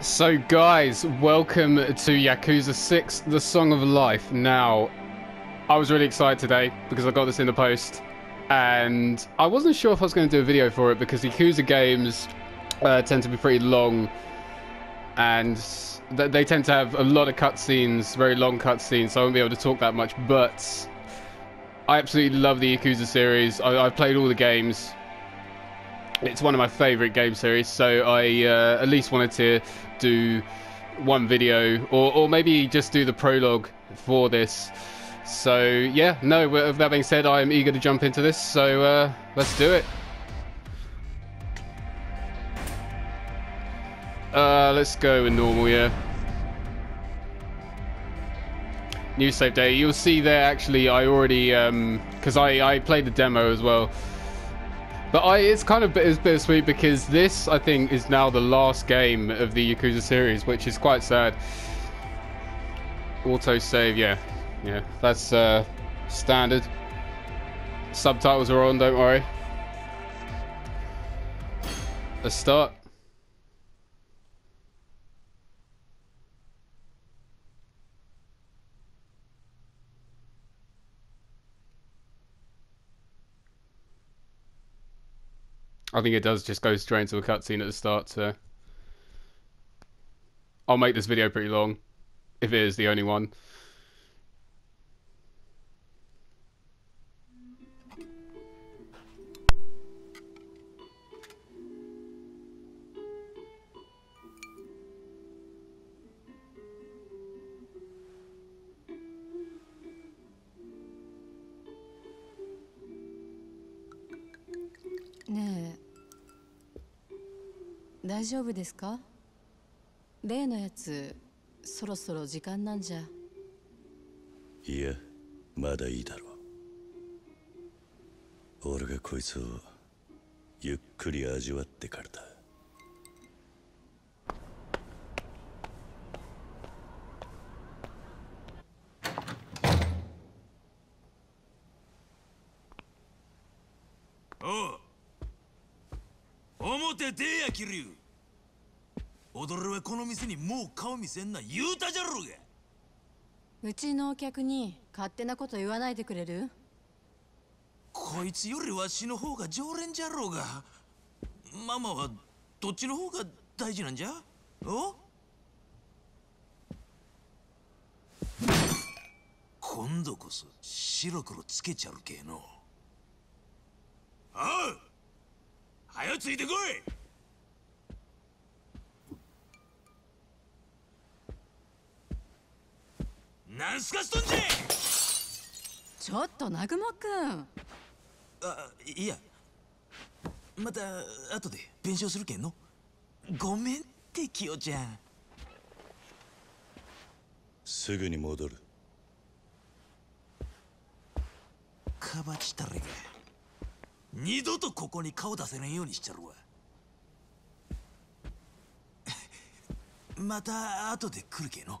So, guys, welcome to Yakuza 6 The Song of Life. Now, I was really excited today because I got this in the post, and I wasn't sure if I was going to do a video for it because Yakuza games uh, tend to be pretty long, and th- they tend to have a lot of cutscenes, very long cutscenes, so I won't be able to talk that much. But I absolutely love the Yakuza series. I- I've played all the games. It's one of my favourite game series, so I uh, at least wanted to do one video, or, or maybe just do the prologue for this. So yeah, no. With that being said, I am eager to jump into this. So uh, let's do it. Uh, let's go in normal, yeah. New save day. You'll see there. Actually, I already um, because I I played the demo as well. But I, it's kind of it's bittersweet because this, I think, is now the last game of the Yakuza series, which is quite sad. Auto save, yeah, yeah, that's uh, standard. Subtitles are on, don't worry. Let's start. I think it does just go straight into a cutscene at the start, so I'll make this video pretty long, if it is the only one.「大丈夫ですか？例のやつそろそろ時間なんじゃ。いやまだいいだろう。俺がこいつをゆっくり味わってからだおう表出や桐生踊るはこの店にもう顔見せんな。言うたじゃろうが。うちのお客に勝手なこと言わないでくれる？こいつよりわしの方が常連じゃろうが。ママはどっちの方が大事なんじゃ？お？今度こそ白黒つけちゃるけえの。おうはよついてこいなんすかしとんじゃちょっと南雲くん。あいや。また後で弁償するけんの？ごめんってキヨちゃん。すぐに戻る。かばちたれが。二度とここに顔出せれんようにしちゃるわ。また後で来るけの？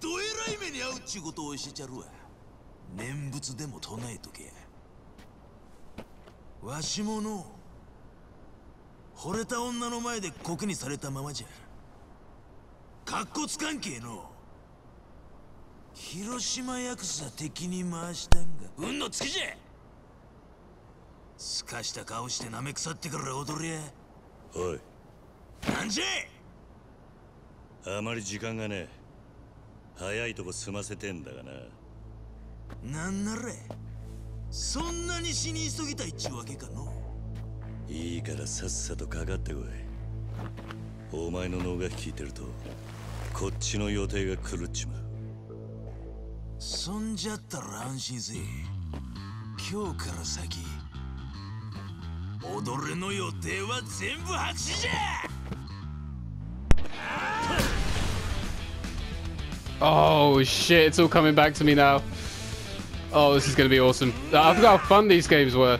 どえらい目に遭うっちゅうことを教えちゃるわ。念仏でも唱えとけ。わしもの惚れた女の前で酷にされたままじゃ。かっこつかんけえの。広島ヤクザ敵に回したんが。運のつきじゃ。すかした顔してなめ腐ってから踊りやおい。なんじゃあまり時間がねえ早いとこ済ませてんだがな。なんならそんなに死に急ぎたいっちゅうわけかの。いいからさっさとかかってこい。お前の脳が聞いてるとこっちの予定が狂っちまう。そんじゃったら安心せえ。今日から先踊れの予定は全部白紙じゃ Oh shit, it's all coming back to me now. Oh, this is going to be awesome. Uh, I forgot how fun these games were.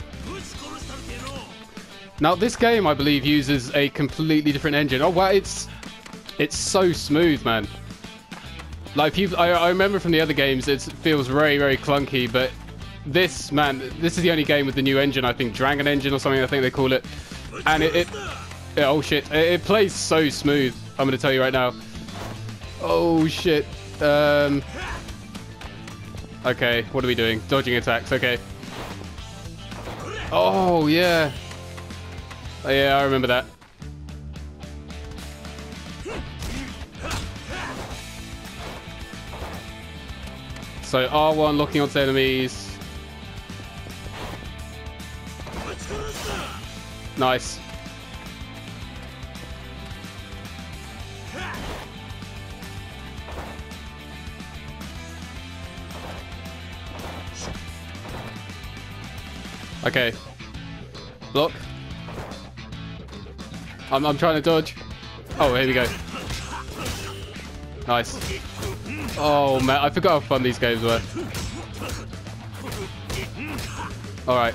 Now, this game, I believe, uses a completely different engine. Oh, wow, it's it's so smooth, man. Like, I, I remember from the other games, it feels very, very clunky, but this, man, this is the only game with the new engine, I think, Dragon Engine or something, I think they call it. And it, it yeah, oh shit, it, it plays so smooth, I'm going to tell you right now. Oh shit. Um, okay, what are we doing? Dodging attacks, okay. Oh, yeah. Oh, yeah, I remember that. So R1 locking onto enemies. Nice. Okay. Look. I'm, I'm trying to dodge. Oh, here we go. Nice. Oh, man. I forgot how fun these games were. Alright.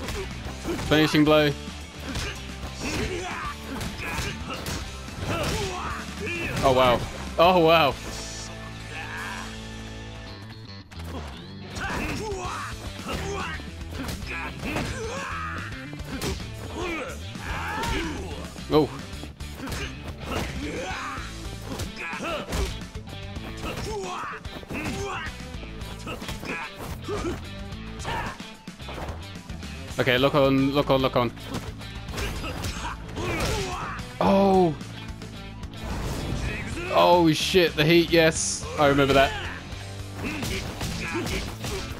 Finishing blow. Oh, wow. Oh, wow. Okay, look on, look on, look on. Oh. Oh shit, the heat, yes. I remember that.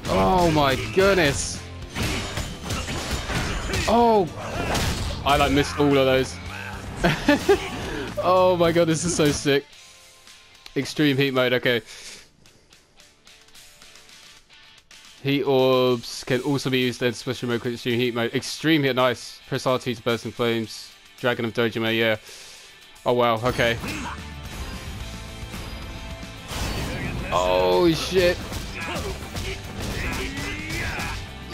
Oh my goodness. Oh. I like missed all of those. oh my god, this is so sick. Extreme heat mode, okay. Heat orbs can also be used in special mode extreme heat mode. Extreme nice. Press RT to burst in flames. Dragon of Dojima, yeah. Oh wow, okay. Oh shit.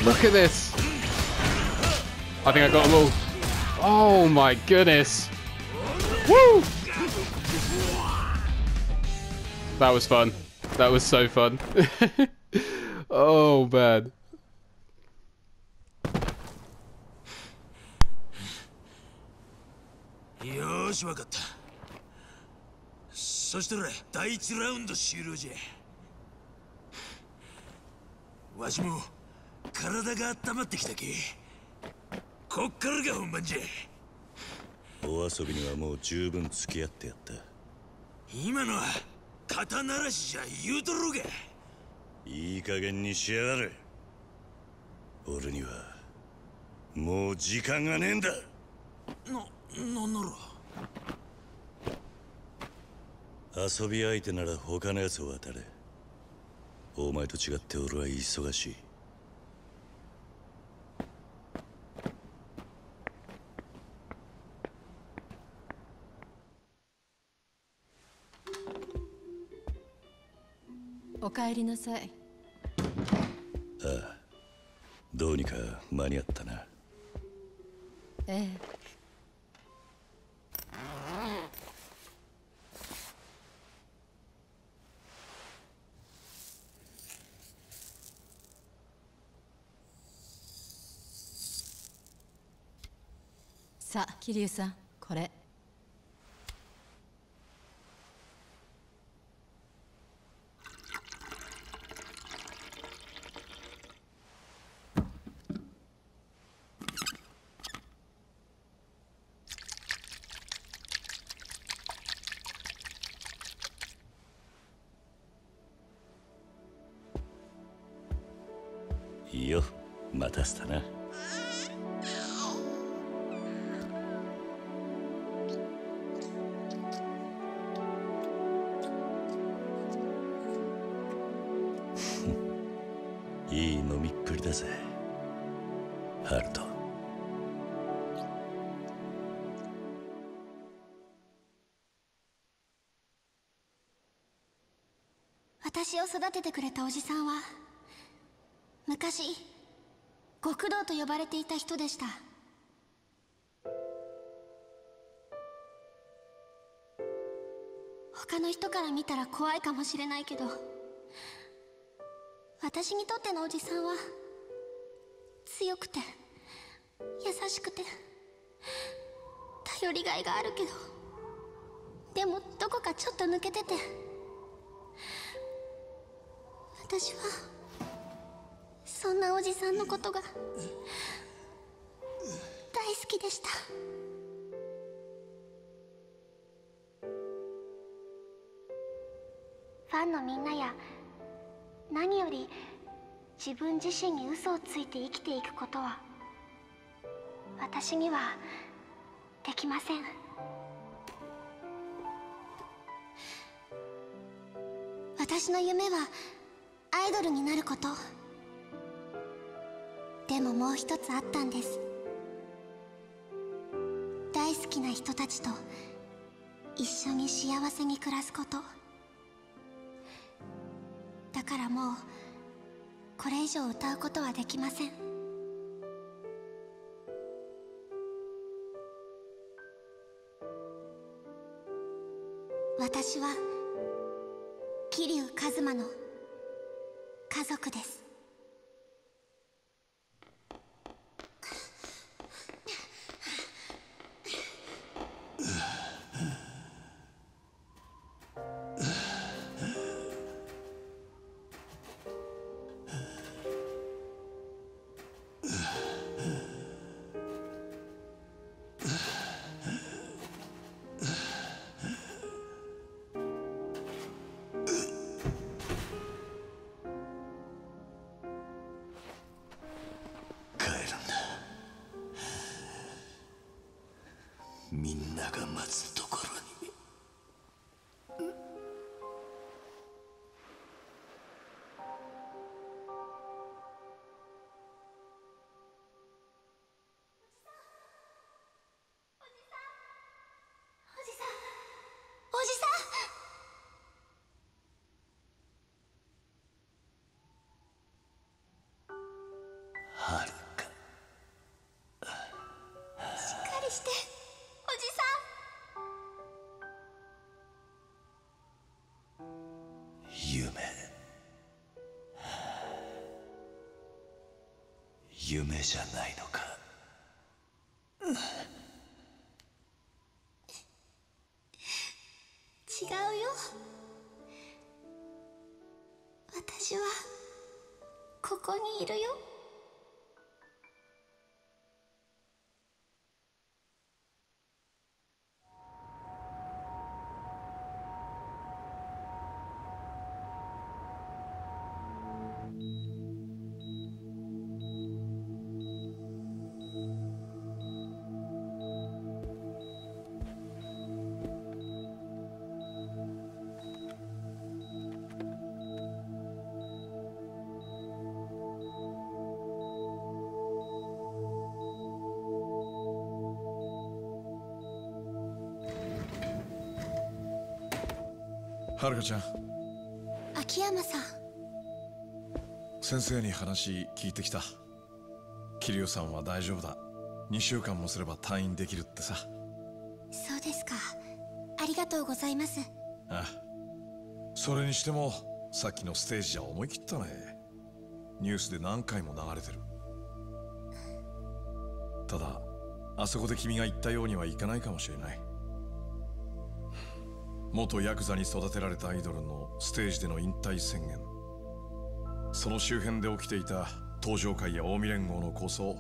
Look at this. I think I got them all. Oh my goodness. Woo! That was fun. That was so fun. oh man. よーしわかったそしたら第一ラウンド終了じゃわしも体が温まってきたけこっからが本番じゃお遊びにはもう十分付き合ってやった今のは肩慣らしじゃ言うとろうがいい加減にしやがれ。俺にはもう時間がねえんだ。な、なんなら。遊び相手なら他のやつを当たれ。お前と違って俺は忙しい。おかえりなさいどうにか間に合ったな。ええ。さあ桐生さんこれ。待たせたな。いい飲みっぷりだぜハルト。私を育ててくれたおじさんは昔極道と呼ばれていた人でした。他の人から見たら怖いかもしれないけど私にとってのおじさんは強くて優しくて頼りがいがあるけどでもどこかちょっと抜けてて私はそんなおじさんのことが大好きでした。ファンのみんなや何より自分自身に嘘をついて生きていくことは私にはできません。私の夢はアイドルになること。でももう一つあったんです。大好きな人たちと一緒に幸せに暮らすこと。だからもうこれ以上歌うことはできません。私は桐生一馬の家族です。みんなが待つところに。夢じゃないのか？ん違うよ。私はここにいるよ。かちゃん。秋山さん。先生に話聞いてきた。桐生さんは大丈夫だ。2週間もすれば退院できるってさ。そうですか。ありがとうございます。ああ。それにしてもさっきのステージじゃ思い切ったね。ニュースで何回も流れてる。ただあそこで君が言ったようにはいかないかもしれない元ヤクザに育てられたアイドルのステージでの引退宣言。その周辺で起きていた登場会や近江連合の構想。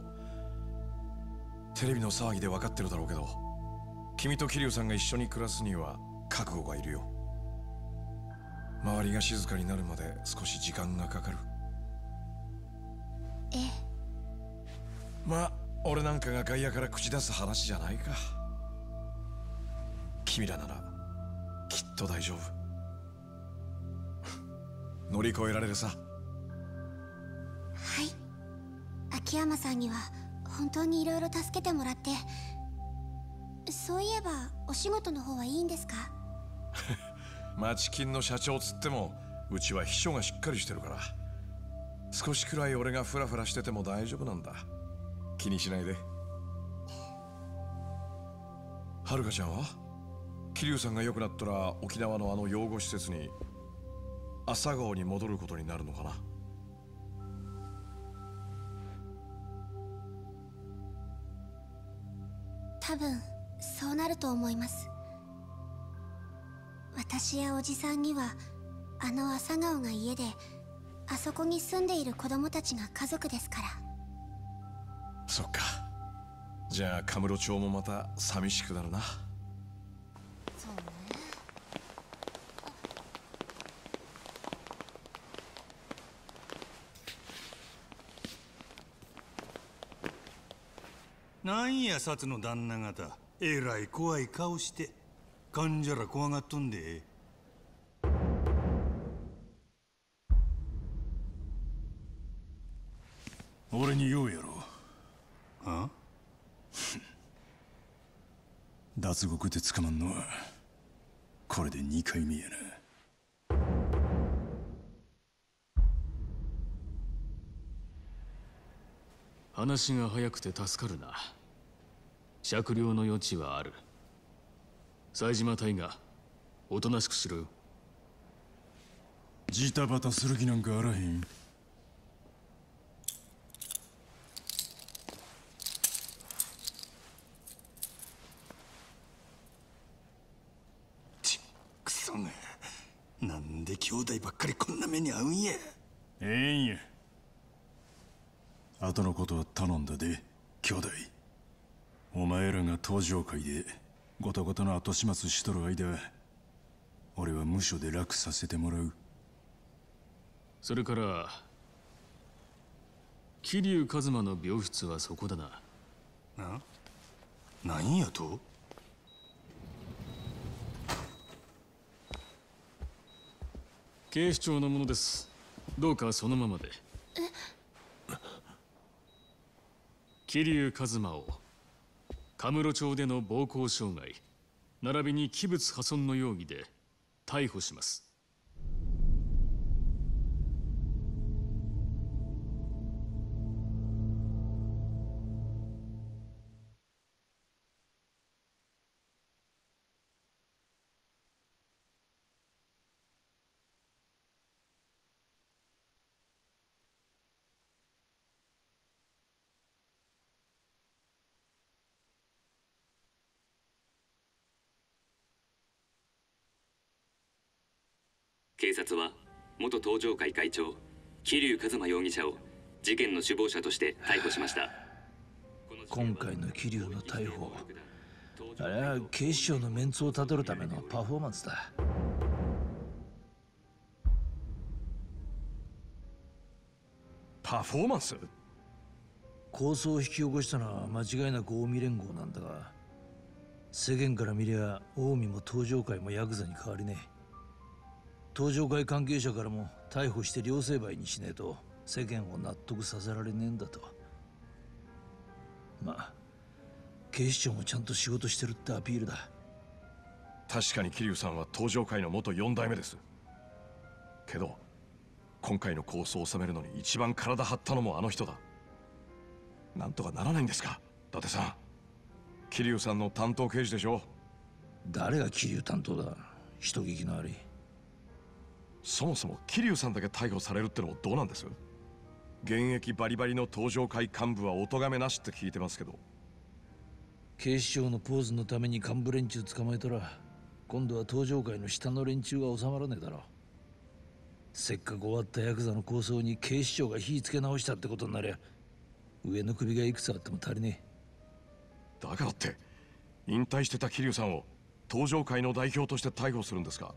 テレビの騒ぎで分かってるだろうけど君と桐生さんが一緒に暮らすには覚悟がいるよ。周りが静かになるまで少し時間がかかる。ええ。まあ俺なんかが外野から口出す話じゃないか。君らならと大丈夫。乗り越えられるさ。はい。秋山さんには本当にいろいろ助けてもらって。そういえばお仕事の方はいいんですか？町金の社長つってもうちは秘書がしっかりしてるから。少しくらい俺がフラフラしてても大丈夫なんだ。気にしないで。はるかちゃんは？桐生さんが良くなったら沖縄のあの養護施設に朝顔に戻ることになるのかな？多分そうなると思います。私やおじさんにはあの朝顔が家であそこに住んでいる子供たちが家族ですから。そっか。じゃあカムロ町もまた寂しくなるなそうねなんや薩の旦那方。えらい怖い顔して。患者ら怖がっとんで。俺に言うやろ。は 脱獄で捕まんのはこれで2回目やな話が早くて助かるな。酌量の余地はある。冴島隊がおとなしくしろよ。ジタバタする気なんかあらへん。ちくそがなんで兄弟ばっかりこんな目に遭うんや。ええんや後のことは頼んだで兄弟。お前らが登場会でごたごたの後始末しとる間俺は無所で楽させてもらう。それから桐生一馬の病室はそこだな。ななんやと？警視庁のものです。どうかそのままで桐生一馬をカムロ町での暴行傷害並びに器物破損の容疑で逮捕します。警察は元登場会会長桐生一馬容疑者を事件の首謀者として逮捕しました。今回の桐生の逮捕あれは警視庁のメンツをたどるためのパフォーマンスだ。パフォーマンス？抗争を引き起こしたのは間違いなく近江連合なんだが世間から見りゃ近江も登場会もヤクザに変わりねえ登場会関係者からも逮捕して両成敗にしねえと世間を納得させられねえんだと。まあ警視庁もちゃんと仕事してるってアピールだ。確かに桐生さんは登場会の元4代目です。けど今回の構想を収めるのに一番体張ったのもあの人だ。なんとかならないんですか伊達さん。桐生さんの担当刑事でしょ誰が桐生担当だ。人聞きの悪いそもそも桐生さんだけ逮捕されるってのもどうなんです？現役バリバリの登場会幹部はお咎めなしって聞いてますけど。警視庁のポーズのために幹部連中捕まえたら今度は登場会の下の連中が収まらねえだろせっかく終わったヤクザの構想に警視庁が火つけ直したってことになりゃ上の首がいくつあっても足りねえ。だからって引退してた桐生さんを登場会の代表として逮捕するんですか？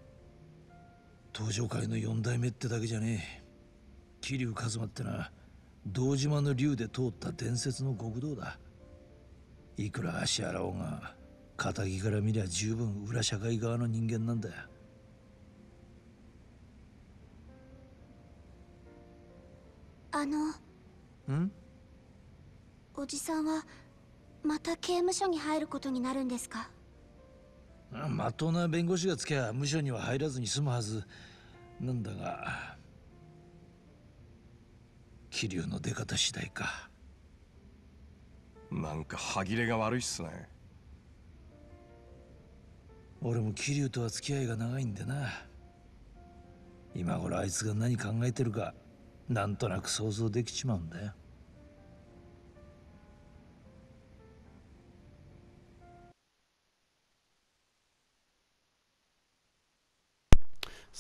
登場会の四代目ってだけじゃねえ。桐生一馬ってのは堂島の竜で通った伝説の極道だ。いくら足洗おうが仇から見りゃ十分裏社会側の人間なんだよ。あのん？おじさんはまた刑務所に入ることになるんですか？まっとうな弁護士がつきゃ無所には入らずに済むはず。なんだが桐生の出方次第か。なんか歯切れが悪いっすね。俺も桐生とは付き合いが長いんでな。今頃あいつが何考えてるかなんとなく想像できちまうんだよ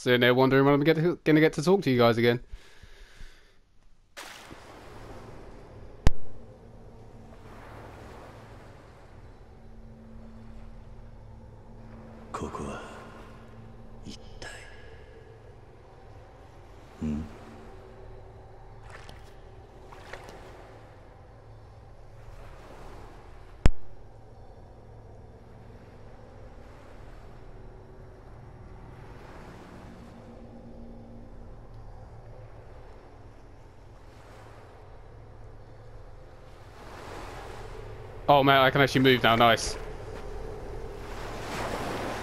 Sitting there wondering when I'm going to get to talk to you guys again. こ Oh man, I can actually move now. Nice.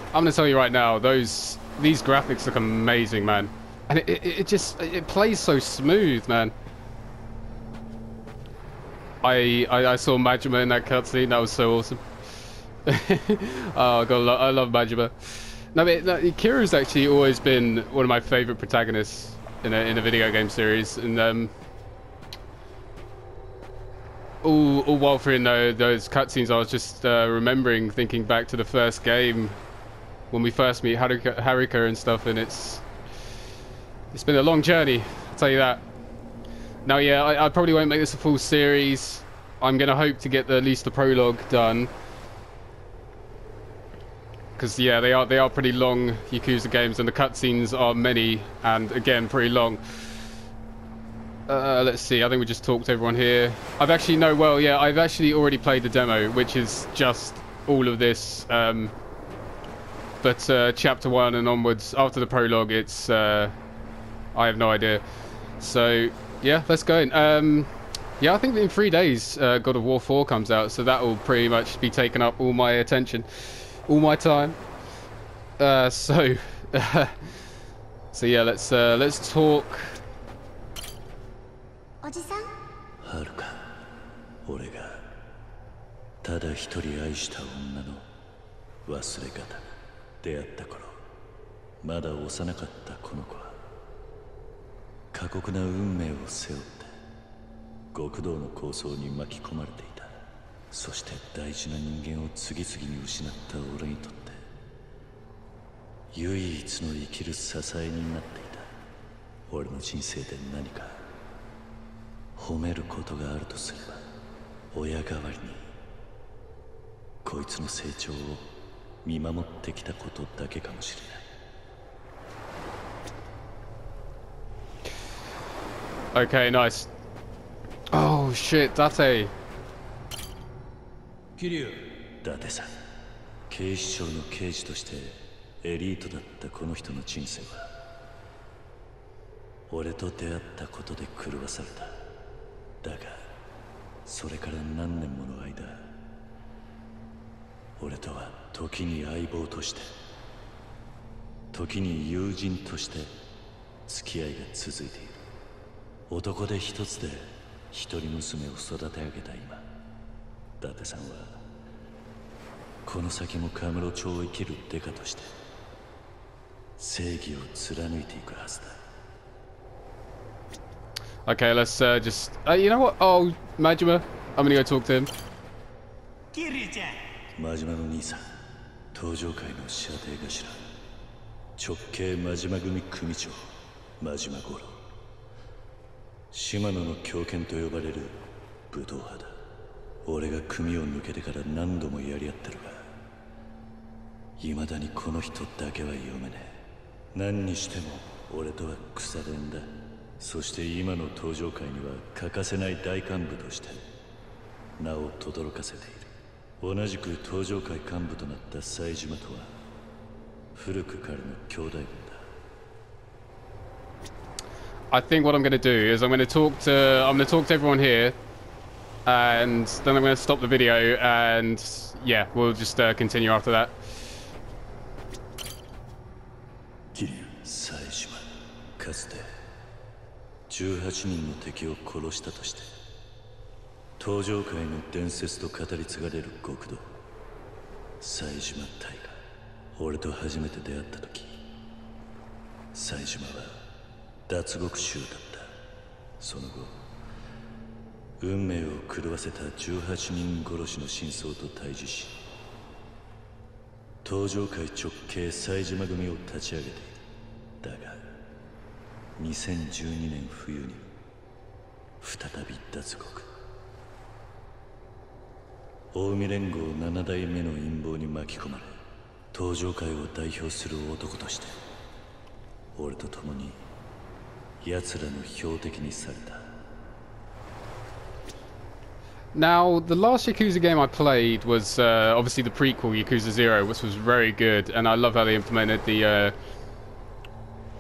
I'm gonna tell you right now, those these graphics look amazing, man, and it, it, it just it plays so smooth, man. I, I I saw Majima in that cutscene. That was so awesome. oh god, I love Majima. No, but no, Kiru's actually always been one of my favorite protagonists in a in a video game series, and um, all, all while through those, cutscenes, I was just uh, remembering, thinking back to the first game when we first meet Haruka, Haruka and stuff, and it's it's been a long journey. I'll tell you that. Now, yeah, I, I probably won't make this a full series. I'm gonna hope to get the, at least the prologue done. Because yeah, they are they are pretty long Yakuza games, and the cutscenes are many, and again pretty long. Uh, let's see. I think we just talked to everyone here. I've actually no. Well, yeah, I've actually already played the demo, which is just all of this. Um, but uh, chapter one and onwards, after the prologue, it's uh, I have no idea. So yeah, let's go. In. Um, yeah, I think in three days, uh, God of War 4 comes out, so that will pretty much be taking up all my attention, all my time. Uh, so, so yeah, let's uh, let's talk おじさん。はるか俺がただ一人愛した女の忘れ方出会った頃まだ幼かったこの子は過酷な運命を背負って極道の構想に巻き込まれていた。そして大事な人間を次々に失った俺にとって唯一の生きる支えになっていた。俺の人生で何か褒めることがあるとすれば親代わりにこいつの成長を見守ってきたことだけかもしれない Okay, nice. Oh shit, Date. 桐生伊達さん警視庁の刑事としてエリートだったこの人の人生は俺と出会ったことで狂わされただがそれから何年もの間俺とは時に相棒として時に友人として付き合いが続いている。男で一つで一人娘を育て上げた今伊達さんはこの先もカムロ町を生きるデカとして正義を貫いていくはずだ。Okay, let's uh, just. Uh, you know what? Oh, Majima. I'm gonna go talk to him. キリュウちゃん真島の兄さん登場界の射程頭直系真島組組長真島五郎島野の狂犬と呼ばれる武道派だ俺が組を抜けてから何度もやり合ってるが未だにこの人だけは読めねえ何にしても俺とは腐れんだそして今の登場界には欠かせない大幹部として名を轟かせている同じく登場界幹部となった冴島とは古くからの兄弟分だ I think what I'm gonna do is I'm gonna talk to I'm gonna talk to everyone here, and then I'm gonna stop the video, and yeah, we'll just uh, continue after that. 18人の敵を殺したとして登場界の伝説と語り継がれる極道冴島大が俺と初めて出会った時冴島は脱獄囚だった。その後運命を狂わせた18人殺しの真相と対峙し登場界直系冴島組を立ち上げているだが2012年冬に再び脱獄近江連合7代目の陰謀に巻き込まれ登場界を代表する男として俺と共に奴らの標的にされた Now, the last Yakuza game I played was uh, obviously the prequel, Yakuza Zero, which was very good, and I love how they implemented the uh,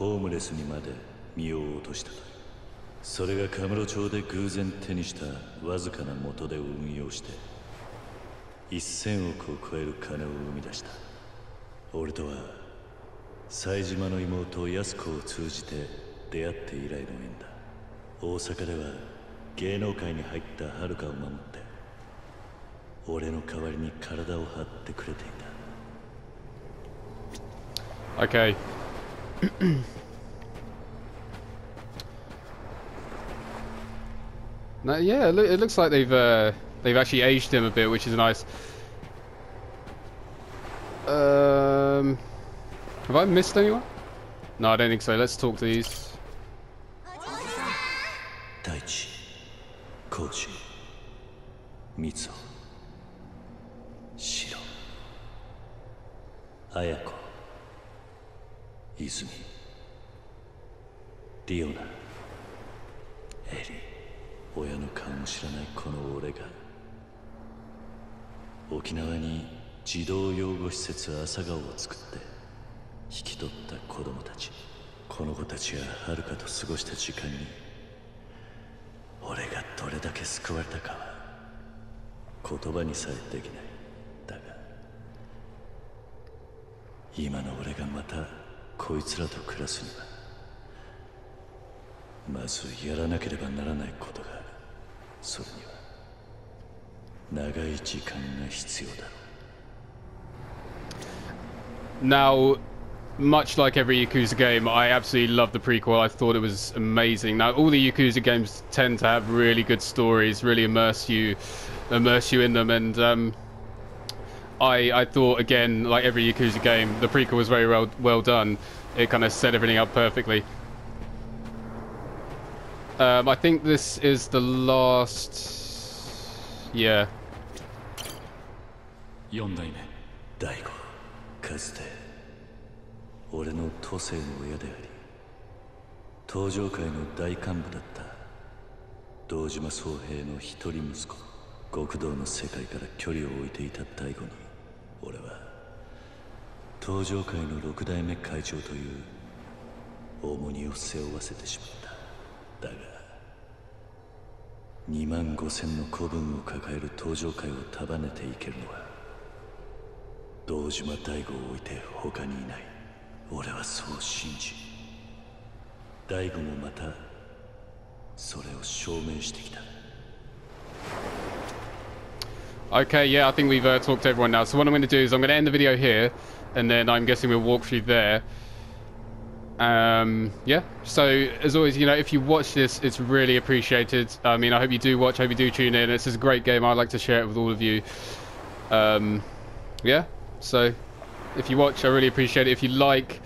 ホームレスにまで身を落としたと。それがカムロ町で偶然手にしたわずかな元で運用して1000億を超える金を生み出した。俺とは冴島の妹安子を通じて出会って以来の縁だ。大阪では芸能界に入った遥を守って俺の代わりに体を張ってくれていた。Okay. now, yeah, it, it, looks like they've uh, they've actually aged him a bit, which is nice. Um, have I missed anyone? No, I don't think so. Let's talk to these. Daichi, Koji, Mitsuo, Shiro, Ayako. 泉。リオナ。エリ。親の顔も知らないこの俺が。沖縄に児童養護施設朝顔を作って引き取った子供たち。この子たちが遥かと過ごした時間に俺がどれだけ救われたかは言葉にさえできない。だが今の俺がまたこいつらと暮らすにはまずやらなければならないことがあるそれには長い時間が必要だろう Now, much like every Yakuza game, I absolutely love the prequel. I thought it was amazing. Now, all the Yakuza games tend to have really good stories, really immerse you, immerse you in them, and um, I I thought again, like every Yakuza game, the prequel was very well well done. It kind of set everything up perfectly. Um, I think this is the last. Yeah. 4代目大悟かつて俺の都政の親であり東上界の大幹部だった堂島宗平の一人息子極道の世界から距離を置いていた大悟に 俺は東上界の六代目会長という重荷を背負わせてしまった。だが2万5千の子分を抱える東上界を束ねていけるのは堂島大悟を置いて他にいない。俺はそう信じ大悟もまたそれを証明してきた。Okay, yeah, I think we've uh, talked to everyone now. So what I'm going to do is I'm going to end the video here, and then I'm guessing we'll walk through there. Um, yeah. So as always, you know, if you watch this, it's really appreciated. I mean, I hope you do watch. I hope you do tune in. It's just a great game. I'd like to share it with all of you. Um, yeah. So if you watch, I really appreciate it. If you like,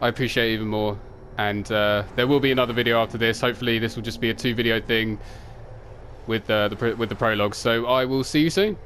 I appreciate it even more. And uh, there will be another video after this. Hopefully, this will just be a two-video thing with uh, the with the prologue. So I will see you soon.